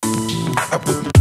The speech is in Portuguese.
I put